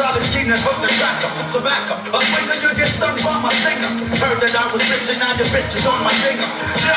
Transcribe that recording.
Gina from the tracker, so back. A swinger, you get stung by my finger. Heard that I was rich and now your bitch is on my finger. Sure.